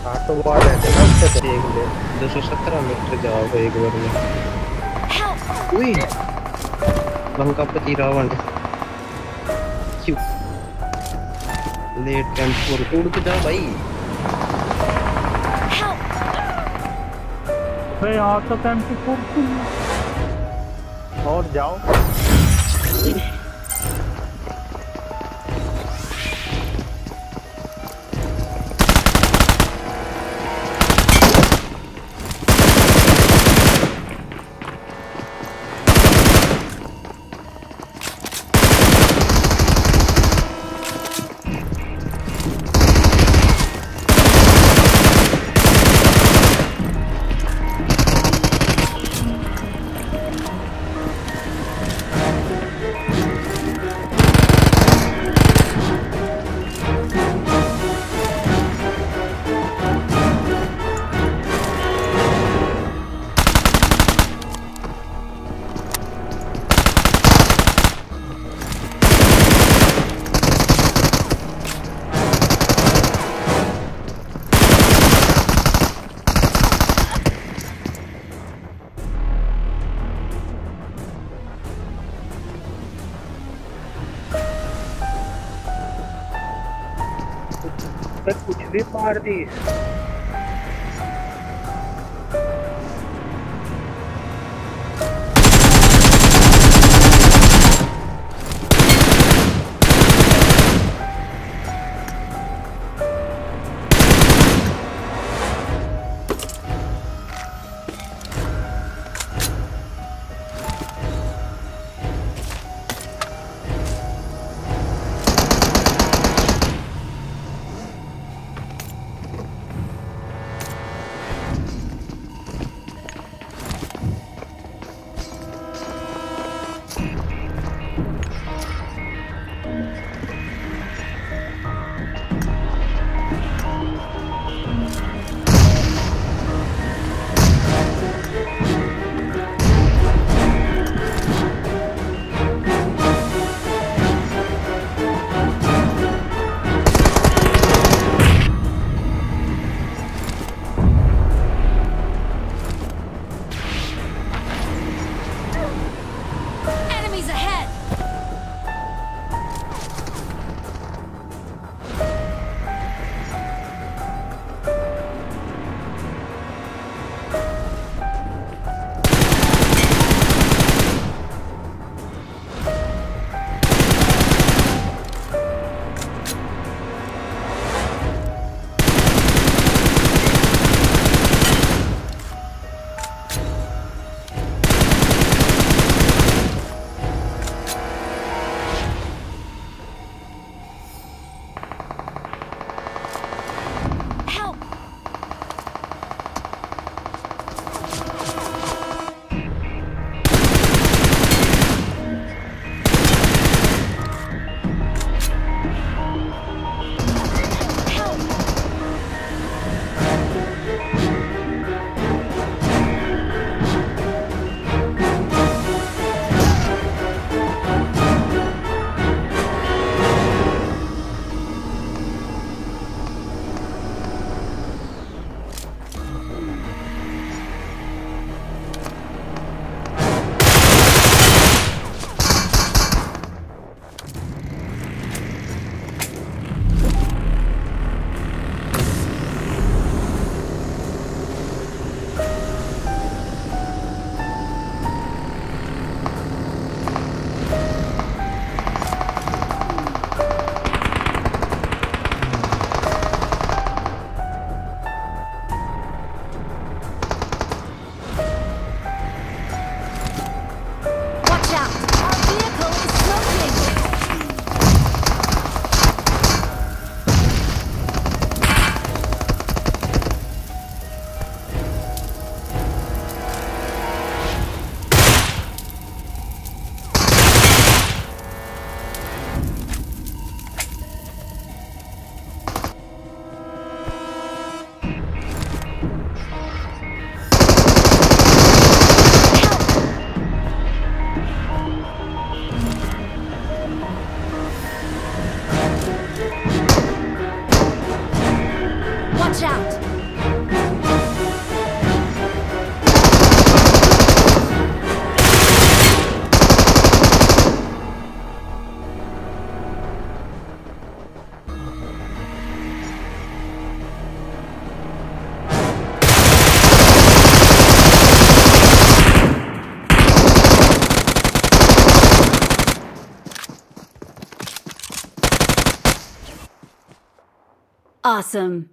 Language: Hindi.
स्क्वाड है ना उससे तो देख ले दो सौ सत्रह मीटर जाओ एक बार में! उई लंकापति रावण क्यों लेट टाइम टेंपो उड़ के जा भाई! भाई यहाँ तो टेंपो फोड़ और जाओ कुछ भी मार दी Watch out! Awesome.